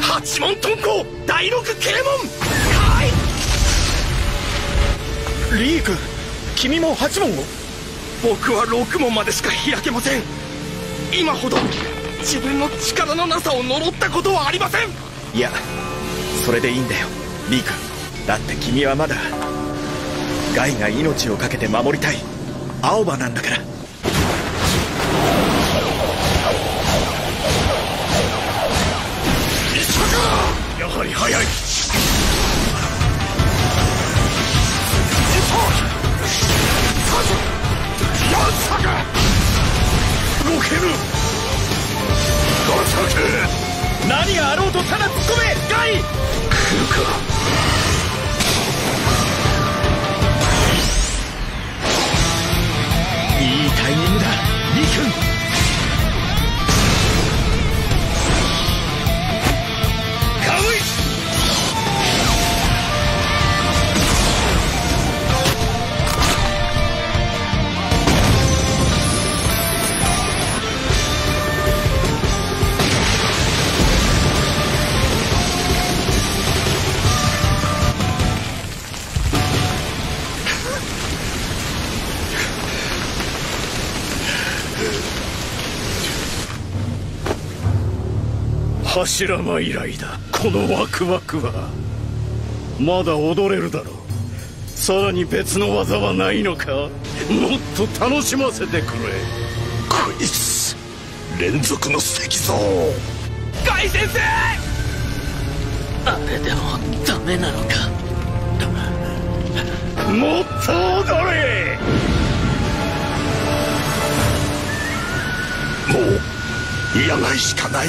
八門遁甲第六啓門はい。リーク君も八門を？僕は六門までしか開けません。今ほど自分の力のなさを呪ったことはありません。いやそれでいいんだよリークだって君はまだガイが命を懸けて守りたい青葉なんだからり早い。動ける。何があろうとただ突っ込め柱間以来だこのワクワクはまだ踊れるだろうさらに別の技はないのかもっと楽しませてくれこいつ連続の石像ガイ先生！あれでもダメなのか？もっと踊れもう嫌がいしかない。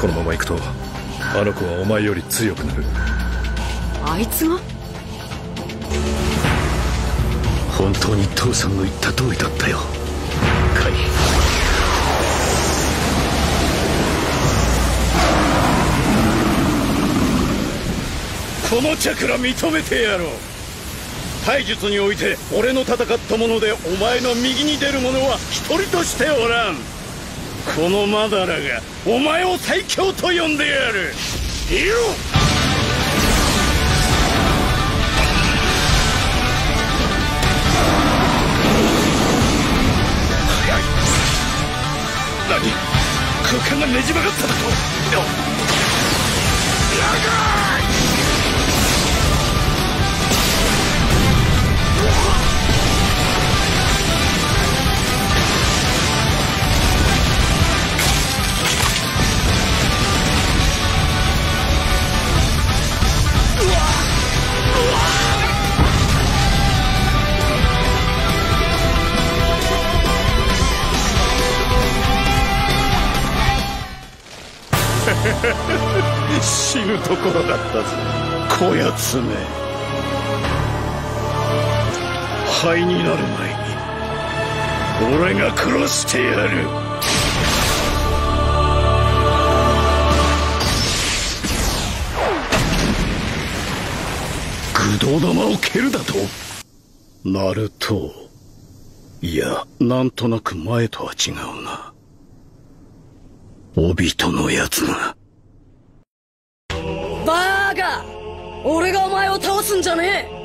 このまま行くとあの子はお前より強くなる。あいつが？本当に父さんの言った通りだったよ。カイ。このチャクラ認めてやろう。体術において俺の戦ったものでお前の右に出る者は一人としておらんこのマダラがお前を最強と呼んでやる。いよ。早い。何？空間がねじ曲がっただと。ラガー！死ぬところだったぜ。こやつめ。灰になる前に俺が殺してやる。愚道玉を蹴るだと？ナルトいやなんとなく前とは違うな。オビトのやつが。俺がお前を倒すんじゃねえ。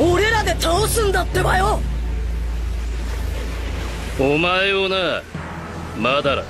俺らで倒すんだってばよ。お前をなまだら